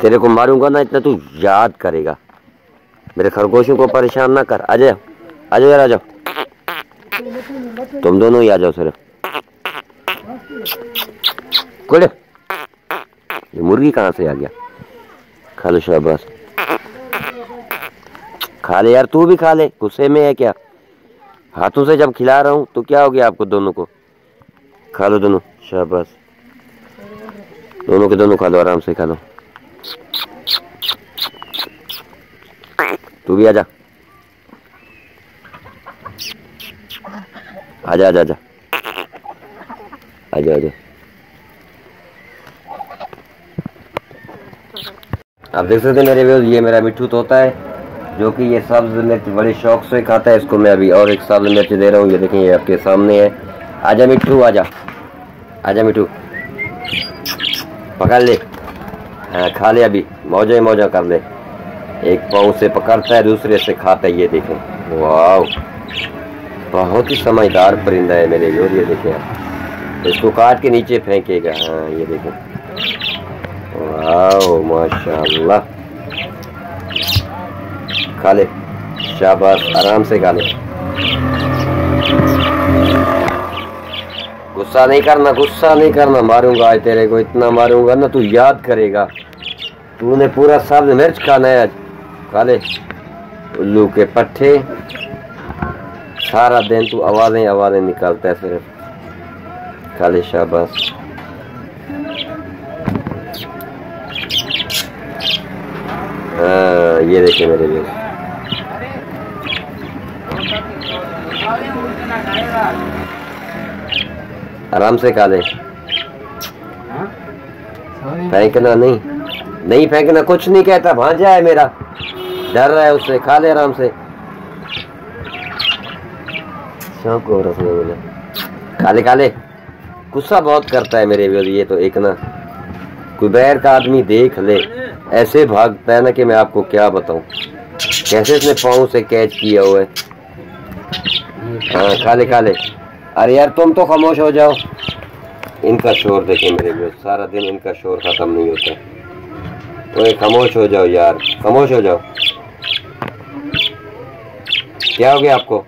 तेरे को मारूँगा ना, इतना तू याद करेगा। मेरे खरगोशों को परेशान ना कर। आ जाओ आ जाओ यार, आ जाओ। तुम दोनों ही आ जाओ कुल ये मुर्गी कहाँ से आ गया? खा लो शाबाश। खा ले यार, तू भी खा ले। गुस्से में है क्या? हाथों से जब खिला रहा हूँ तो क्या हो गया आपको दोनों को? खा लो दोनों, शाबाश। दोनों के दोनों खा लो, आराम से खा लो। तू भी आजा आजा आजा आजा आजा आजा आप देख सकते हैं मेरे व्यूज़ ये मेरा मिट्टू तोता है, जो कि ये सब्ज मिर्च बड़े शौक से खाता है। इसको मैं अभी और एक सब्ज मिर्च दे रहा हूँ, ये देखें, ये आपके सामने है। आजा मिट्टू आजा आजा मिट्टू पकड़ ले। हाँ खा ले अभी। मौजा ही मौजा कर ले। एक पाँव से पकड़ता है, दूसरे से खाता है, ये देखें। वाह बहुत ही समझदार परिंदा है मेरे व्यूज़ ये देखें आप। इसको काट के नीचे फेंकेगा। हाँ ये देखें। वाह माशाल्लाह। खा ले। शाबाश, आराम से खा ले। गुस्सा नहीं करना, गुस्सा नहीं करना। मारूँगा आज तेरे को, इतना मारूँगा ना तू याद करेगा। तूने पूरा सब्ज मिर्च खाना है आज। खा ले उल्लू के पट्टे सारा दिन तू आवाज़ें आवाज़ें निकालता है सिर्फ़। खा ले शाबाश। हाँ ये देखिए मेरे लिए। आराम से खा ले फेंकना नहीं। नहीं फेंकना कुछ नहीं कहता भांजा है मेरा। डर रहा है उससे, खा ले आराम से। शौक को रसगुल्ला खा ले खा ले गुस्सा बहुत करता है मेरे ये तो एक ना। कोई बैर का आदमी देख ले। ऐसे भागता है ना कि मैं आपको क्या बताऊँ। कैसे इसने पाँव से कैच किया हुआ है? हाँ खा ले खा ले अरे यार, तुम तो खामोश हो जाओ। इनका शोर देखे मेरे लिए सारा दिन इनका शोर खत्म नहीं होता। ओए खामोश हो जाओ यार, खामोश हो जाओ। क्या हो गया आपको?